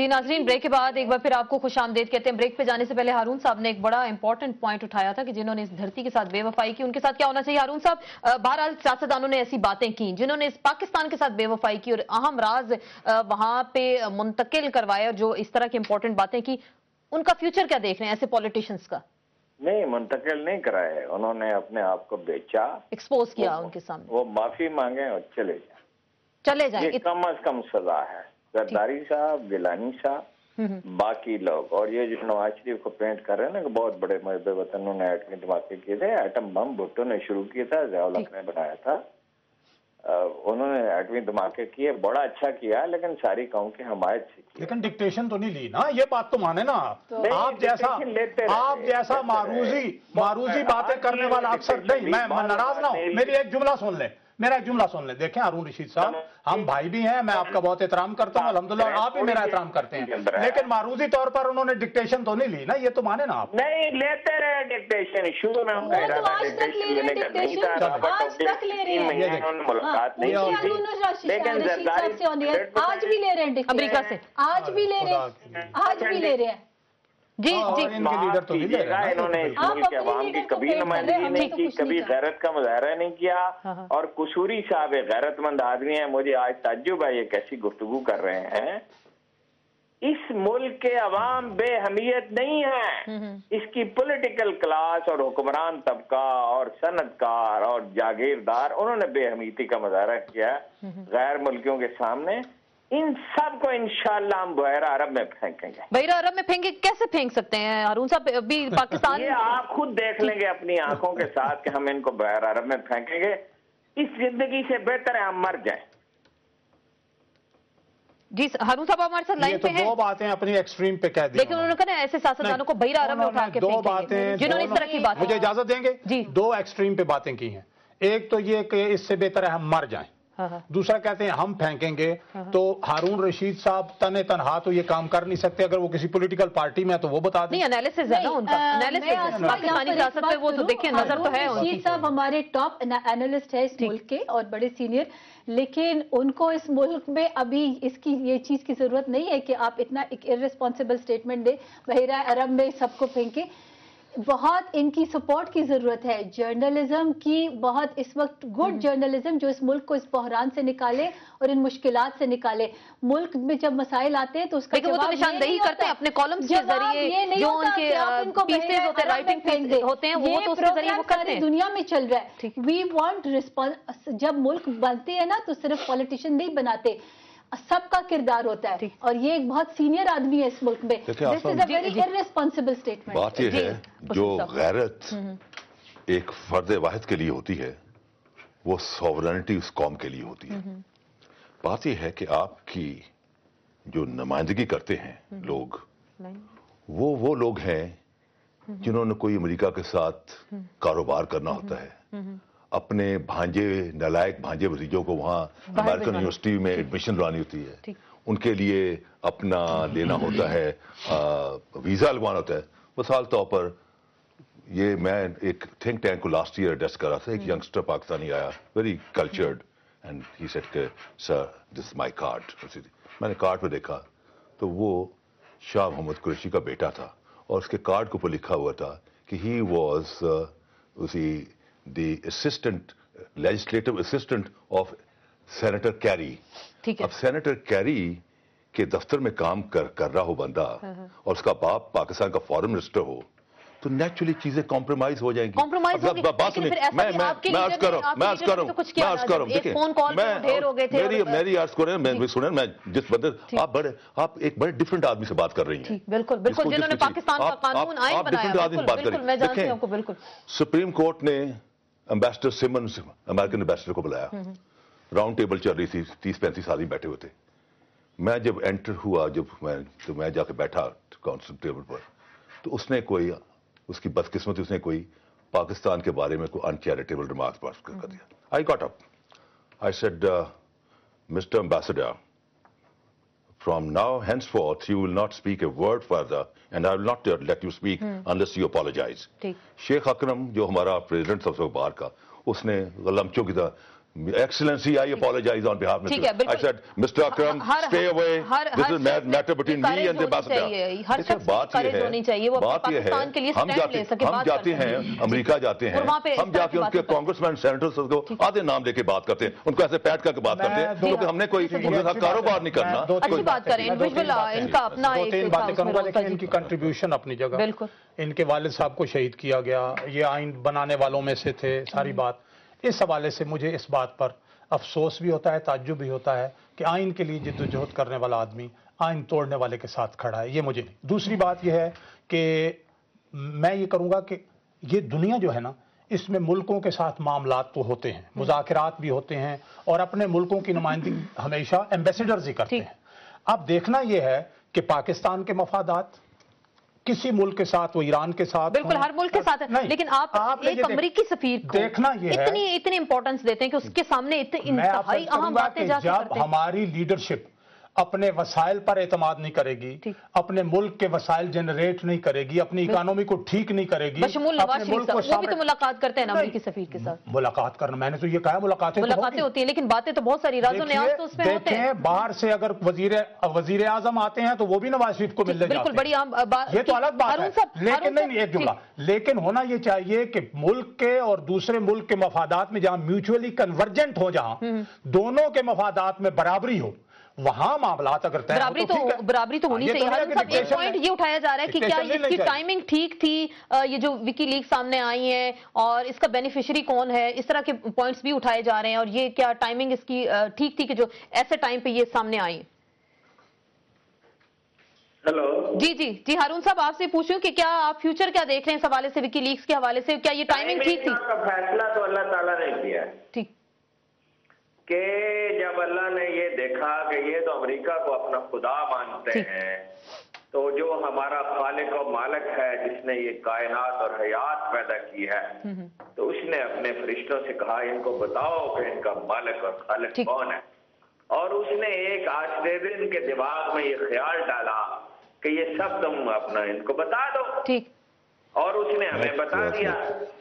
जी नाजरीन ब्रेक के बाद एक बार फिर आपको खुश आमदेद कहते हैं। ब्रेक पे जाने से पहले हारून साहब ने एक बड़ा इंपॉर्टेंट पॉइंट उठाया था कि जिन्होंने इस धरती के साथ बेवफाई की उनके साथ क्या होना चाहिए? हारून साहब बहरहाल सियासतदानों ने ऐसी बातें की जिन्होंने इस पाकिस्तान के साथ बेवफाई की और अहम राज वहाँ पे मुंतकिल करवाए और जो इस तरह की इंपॉर्टेंट बातें की उनका फ्यूचर क्या देख रहे हैं ऐसे पॉलिटिशियंस का? नहीं मुंतकिल नहीं कराए उन्होंने अपने आप को बेचा। एक्सपोज किया उनके सामने। वो माफ़ी मांगे और चले जाए। चले जाए। कम अज कम सजा है। जरदारी साहब गिलानी साहब बाकी लोग। और ये जो नवाज़ शरीफ को पेंट कर रहे हैं ना कि बहुत बड़े मजब वतनों ने एटमी धमाके किए थे। एटम बम भुट्टो ने शुरू किया था जयाउल हक ने बनाया था। उन्होंने एटमी धमाके किए बड़ा अच्छा किया लेकिन सारी कौम की हमायत से किया। लेकिन डिक्टेशन तो नहीं ली ना ये बात तो माने ना आप। नहीं, आप जैसा लेते आप जैसा मारूजी मारूजी बातें करने वाला अक्सर नहीं मैं नाराज़ ना हूँ। मेरी एक जुमला सुन ले। मेरा एक जुमला सुन ले। देखें अरुण रशीद साहब हम भाई भी हैं मैं आपका बहुत एहतराम करता हूँ अल्हम्दुलिल्लाह और आप भी मेरा एहतराम करते हैं। लेकिन मारूजी तौर पर उन्होंने डिक्टेशन तो नहीं ली ना ये तो माने ना आप। नहीं लेते रहे डिक्टेशन शुरू में वो तो आज रहे था हैं। हाँ, लेकिन भी ले रहे हैं। अमेरिका से। आज भी ले रहे हैं। आज भी ले रहे हैं। जी हाँ, जी। और इनके लीडर तो इन्होंने मुल्क के अवाम की कभी हैं, नुमाइंदगी नहीं तो की कभी गैरत का मुजाहरा नहीं किया। हाँ, हाँ। और कसूरी साहब एक गैरतमंद आदमी है मुझे आज ताज्जुब है ये कैसी गुफ्तगू कर रहे हैं। इस मुल्क के अवाम बेहमियत नहीं है। इसकी पॉलिटिकल क्लास और हुक्मरान तबका और सनतकार और जागीरदार उन्होंने बेहमीती का मुजाहरा किया गैर मुल्कियों के सामने। इन सबको इंशाल्लाह हम बहरा अरब में फेंकेंगे। बहरा अरब में फेंके कैसे फेंक सकते हैं हारून साहब? अभी पाकिस्तान ये आप खुद देख लेंगे अपनी आँखों के साथ कि हम इनको बहर अरब में फेंकेंगे। इस ज़िंदगी से बेहतर है हम मर जाए। जी हारून साहब हमारे साथ लाइन तो पे हैं? दो बातें अपनी एक्सट्रीम पे कह दी लेकिन उन्होंने। कहा ना ऐसे सियासतदानों को बहरा अरब में उठा के दो बातें जिन्होंने इस तरह की बात मुझे इजाज़त देंगे जी। दो एक्सट्रीम पे बातें की हैं। एक तो ये कि इससे बेहतर है हम मर जाएँ। दूसरा कहते हैं हम फेंकेंगे। तो हारून रशीद साहब तने तनहा तो ये काम कर नहीं सकते अगर वो किसी पॉलिटिकल पार्टी में है तो वो बता दें। एनालिसिस है ना उनका। एनालिसिस पाकिस्तानी सियासत पे वो तो देखिए नज़र तो है रशीद साहब हमारे टॉप एनालिस्ट है इस मुल्क के और बड़े सीनियर लेकिन उनको इस मुल्क में अभी इसकी ये चीज़ की ज़रूरत नहीं है कि आप इतना एक इररिस्पॉन्सिबल स्टेटमेंट दे बहिरा अरब में सबको फेंके। बहुत इनकी सपोर्ट की ज़रूरत है। जर्नलिज्म की बहुत इस वक्त गुड जर्नलिज्म जो इस मुल्क को इस बहरान से निकाले और इन मुश्किलात से निकाले। मुल्क में जब मसाइल आते हैं तो उसका वो तो ये निशानदेही करते हैं अपने कॉलम्स के ज़रिए, जो उनके, बहिरा होते हैं, दें। होते हैं, वो तो उसके ज़रिए वो करते हैं। दुनिया में चल रहा है। वी वांट रिस्पॉन्स जब मुल्क बनते हैं ना तो सिर्फ़ पॉलिटिशियन नहीं बनाते। सबका किरदार होता है। और ये एक बहुत सीनियर आदमी है इस मुल्क में। दिस इज़ अ वेरी जी। स्टेटमेंट बात जी, है जो गैरत एक फर्द वाहिद के लिए होती है वो सॉवरेनिटी उस कौम के लिए होती है। बात यह है कि आपकी जो नुमाइंदगी करते हैं लोग वो वो लोग हैं जिन्होंने कोई अमेरिका के साथ कारोबार करना होता है। अपने भांजे नलायक भांजे भतीजों को वहाँ अमेरिकन यूनिवर्सिटी में एडमिशन दिलानी होती है। उनके लिए अपना लेना होता है आ, वीज़ा लगवाना होता है। मिसाल तौर पर ये मैं एक थिंक टैंक को लास्ट ईयर एड्रेस कर रहा था। एक यंगस्टर पाकिस्तानी आया very cultured and he said के सर दिस माय कार्ड मैंने कार्ड पर देखा तो वो शाह मोहम्मद कुरैशी का बेटा था। और उसके कार्ड के ऊपर लिखा हुआ था कि ही वॉज़ उसी the assistant legislative assistant of senator Kerry ठीक है। अब सेनेटर कैरी के दफ्तर में काम कर कर रहा हो बंदा और उसका बाप पाकिस्तान का फॉरेन मिनिस्टर हो तो नेचुरली चीज़ें कॉम्प्रोमाइज हो जाएँगी। अब होगी, बात सुनिए। मैं मैं आपके मैं अर्ज़ कर रहा हूँ मैं अर्ज़ कर रहा तो हूँ मैं अर्ज़ कर रहा हूँ ढेर हो गए थे मेरी मेरी अर्ज़ को मैं सुने मैं जिस बंदे आप बड़े आप एक बड़े डिफरेंट आदमी से बात कर रही हैं। बिल्कुल बिल्कुल जिन्होंने पाकिस्तान का कानून आप बनाया बिल्कुल कर मैं जानती हूँ आपको बिल्कुल। सुप्रीम कोर्ट ने एम्बेसडर सिमन अमेरिकन एम्बेसडर को बुलाया। राउंड टेबल चल रही थी तीस पैंतीस आदमी बैठे हुए थे। मैं जब एंटर हुआ जब मैं तो मैं जाके बैठा काउंसिल टेबल पर तो उसने कोई उसकी बदकिस्मती उसने कोई पाकिस्तान के बारे में कोई अनचैरिटेबल रिमार्क्स पास कर कर दिया I got up I said mister ambassador From now henceforth, you will not speak a word further, and I will not uh, let you speak unless you apologize. ठीक शेख अकरम जो हमारा प्रेसिडेंट सबसे बाहर का उसने लमचों की तरह Excellency, I apologize on behalf of है, Mr. I said, Mr. Akram, stay away. This is शख्स matter में between me and the ambassador. हर शख्स बात ये है, बात ये है, हम जाते हम जाते। हैं अमेरिका जाते हैं हम जाके उनके कांग्रेसमैन सेनेटर्स को आधे नाम लेके बात करते हैं उनको ऐसे पैट करके बात करते हैं क्योंकि हमने कोई उनके साथ कारोबार नहीं करना अच्छी बात करें इंडिविजुअल इनका अपना एक तीन बातें करूँगा जी। इनकी कंट्रीब्यूशन अपनी जगह बिल्कुल। इनके वालिद साहब को शहीद किया गया ये आइन बनाने वालों में से थे सारी बात इस हवाले से मुझे इस बात पर अफसोस भी होता है ताज्जुब भी होता है कि आइन के लिए जिद्दोजहद करने वाला आदमी आइन तोड़ने वाले के साथ खड़ा है। ये मुझे नहीं। दूसरी बात यह है कि मैं ये करूँगा कि ये दुनिया जो है ना इसमें मुल्कों के साथ मामलात तो होते हैं मुजाकरात भी होते हैं और अपने मुल्कों की नुमाइंदगी हमेशा एम्बेसडर्स ही करते हैं। अब देखना यह है कि पाकिस्तान के मफादात किसी मुल्क के साथ वो ईरान के साथ बिल्कुल हर मुल्क के साथ। है लेकिन आप आप एक देख- अमरीकी सफीर को देखना ये है। इतनी इतनी इंपॉर्टेंस देते हैं कि उसके सामने इतनी अहम बातें जब हमारी लीडरशिप अपने वसाइल पर एतमाद नहीं करेगी अपने मुल्क के वसाइल जनरेट नहीं करेगी अपनी इकोनॉमी को ठीक नहीं करेगी अपने मुल्क को वो भी तो मुलाकात करते हैं ना। अमरीकी सफीर के साथ मुलाकात करना मैंने तो ये कहा मुलाकातें तो मुलाकातें होती है लेकिन बातें तो बहुत सारी राजों ने आज तो उसमें होते हैं बाहर से अगर वज़ीर वज़ीर आज़म आते हैं तो वो भी नवाज़ शरीफ को मिलने बिल्कुल बड़ी आम बात ये तो अलग बात है लेकिन नहीं एक। जुमला लेकिन होना ये चाहिए कि मुल्क के और दूसरे मुल्क के मफादात में जहाँ म्यूचुअली कन्वर्जेंट हो जहाँ हम्म। दोनों के मफादात में बराबरी हो वहाँ मामलात अगर हों बराबरी तो है। बराबरी तो होनी तो चाहिए कि साहब एक पॉइंट ये उठाया जा रहा है कि क्या इसकी टाइमिंग ठीक थी ये जो विकी लीग सामने आई है और इसका बेनिफिशियरी कौन है इस तरह के पॉइंट्स भी उठाए जा रहे हैं और ये क्या टाइमिंग इसकी ठीक थी कि जो ऐसे टाइम पे ये सामने आई। हेलो जी जी जी हारून साहब आपसे पूछूँ कि क्या आप फ्यूचर क्या देख रहे हैं इस हवाले से विकी लीक्स के हवाले से? क्या ये टाइमिंग ठीक थी? फैसला तो अल्लाह ताला ने किया ठीक। कि जब अल्लाह ने ये देखा कि ये तो अमेरिका को अपना खुदा मानते हैं तो जो हमारा खालिक और मालिक है जिसने ये कायनात और हयात पैदा की है हम्म, तो उसने अपने फरिश्तों से कहा इनको बताओ कि इनका मालिक और खालिक कौन है? और उसने एक आश्चर्य के दिमाग में ये ख्याल डाला कि ये सब तुम अपना इनको बता दो। ठीक। और उसने हमें बता दिया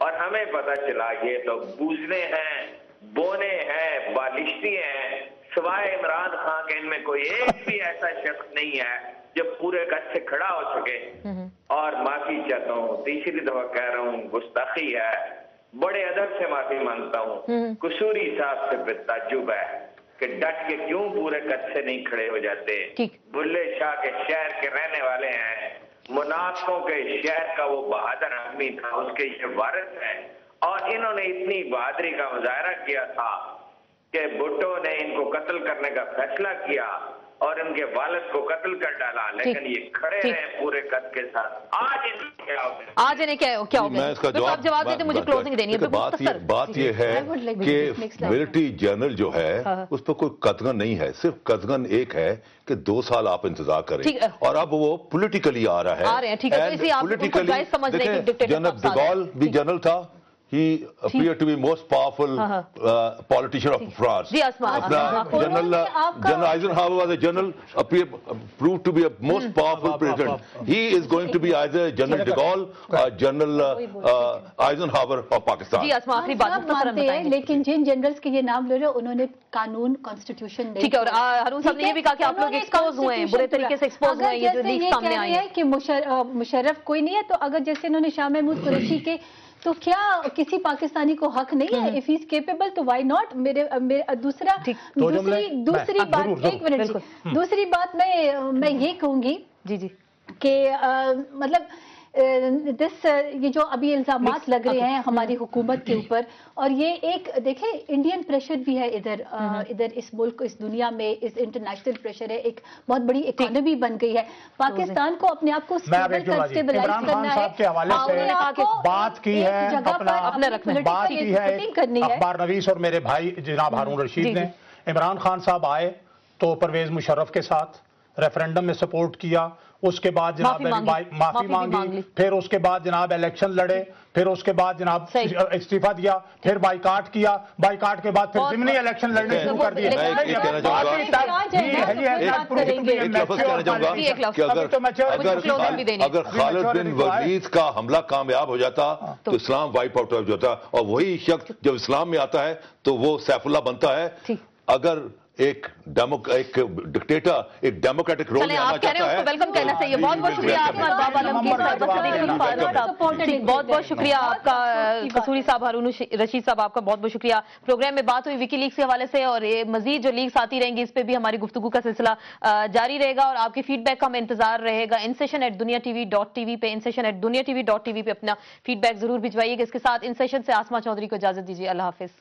और हमें पता चला ये तो बूझने हैं। बोने हैं बालिश्ती हैं सिवाय इमरान खान के इनमें कोई एक भी ऐसा शख्स नहीं है जो पूरे कद से खड़ा हो सके। हम्म, और माफ़ी चाहता हूँ तीसरी दफ़ा कह रहा हूँ गुस्ताखी है। बड़े अदब से माफ़ी माँगता हूँ। हम्म। कसूरी साहब से बेताजुब है कि डट के क्यों पूरे कद से नहीं खड़े हो जाते। बुल्ले शाह के शहर के रहने वाले हैं। मुनाफों के शहर का वो बहादुर आदमी था उसके ये वारिस है। और इन्होंने इतनी बहादुरी का मुजाहरा किया था कि भुट्टो ने इनको कत्ल करने का फैसला किया और इनके वालिद को कत्ल कर डाला। लेकिन ये खड़े। रहे पूरे कद के साथ। आज इनको क्या हो। गया आज इन्हें क्या क्या हो मैं इसका आप जवाब देते मुझे क्लोजिंग देनी है बात ये बात ये है। कि मिलिट्री जनरल जो हाँ, है। हाँ। उस पर कोई कदगन नहीं है। सिर्फ़ कदगन एक है कि दो साल आप इंतज़ार करें। और अब वो पॉलिटिकली आ रहा है। आ रहे हैं, ठीक है, तो आप समझ रहे हैं जनरल है। डिगॉल भी जनरल था। ही appeared to be most powerful हाँ, हाँ। पॉलिटिशियन ऑफ़ फ्रांस जी, अपना हाँ। General general Eisenhower was a general appear proved to be a most hmm. powerful Up, up, up, president up. he is going to be either general de Gaulle or general uh, Eisenhower of Pakistan जी आसमा आखिरी बात सब मुख्तसरन मानते हैं बताएँगे लेकिन जिन generals के ये नाम ले रहे हो उन्होंने कानून कॉन्स्टिट्यूशन ठीक है, और, हारून साहब ने ये भी कहा कि आप लोग उन्होंने expose हुए हैं, बुरे तरीके से expose हुए हैं, ये जो जैसे सामने आई हैं। हैं कि मुशर्रफ कोई नहीं है तो अगर जैसे इन्होंने शाह महमूद कुरैशी के तो क्या किसी पाकिस्तानी को हक नहीं हम्म। है इफ़ इज़ केपेबल तो वाई नॉट मेरे मेरे दूसरा ठीक। दूसरी दूसरी बात ज़रूर। एक मिनट दूसरी बात मैं मैं ये कहूँगी जी जी कि मतलब दिस ये जो अभी इल्ज़ाम लग रहे हैं हमारी हुकूमत के ऊपर और ये एक देखें इंडियन प्रेशर भी है इधर इधर इस मुल्क इस दुनिया में इस इंटरनेशनल प्रेशर है एक बहुत बड़ी इकोनॉमी बन गई है। पाकिस्तान को अपने आप को मैं अब एक stable जुमला कर जी, stabilize इमरान खान करना साहब है बात की है। बात की है अखबार नवीस और मेरे भाई जनाब हारून रशीद जी। ने। इमरान खान साहब आए तो परवेज मुशर्रफ के साथ रेफरेंडम में सपोर्ट किया उसके बाद जनाब माफ़ी मांगी, माफ़ी माफ़ी भी मांगी फिर उसके बाद जनाब इलेक्शन लड़े फिर उसके बाद जनाब इस्तीफा दिया फिर बाइकाट किया। बाइकाट के बाद फिर जिमनी इलेक्शन लड़ने शुरू कर दिए। है है, है, अगर तो तो है। खालिद बिन तो। वलीद का हमला कामयाब हो जाता तो इस्लाम वाइप आउट हो जाता। और वही शख्स जब इस्लाम में आता है तो वो सैफुल्ला बनता है। अगर एक डेमो एक डिक्टेटर एक डेमोक्रेटिक रोल में आना आप कह रहे चाहता हैं। उसको वेलकम कहना चाहिए। बहुत बहुत शुक्रिया आपका बाबा। साहब Supported बहुत बहुत शुक्रिया आपका कसूरी साहब हारून रशीद साहब आपका बहुत बहुत शुक्रिया। प्रोग्राम में बात हुई विकी लीक्स के हवाले से और ये मजीद जो लीक्स आती रहेंगी इस पर भी हमारी गुफ्तगू का सिलसिला जारी रहेगा और आपकी फीडबैक का हमें इंतज़ार रहेगा। In session at Dunya TV dot TV पे in session at Dunya TV dot TV पे अपना फीडबैक ज़रूर भिजवाइएगा। इसके साथ इन सेशन से आसमा चौधरी को इजाज़त दीजिए। अल्लाह हाफिज।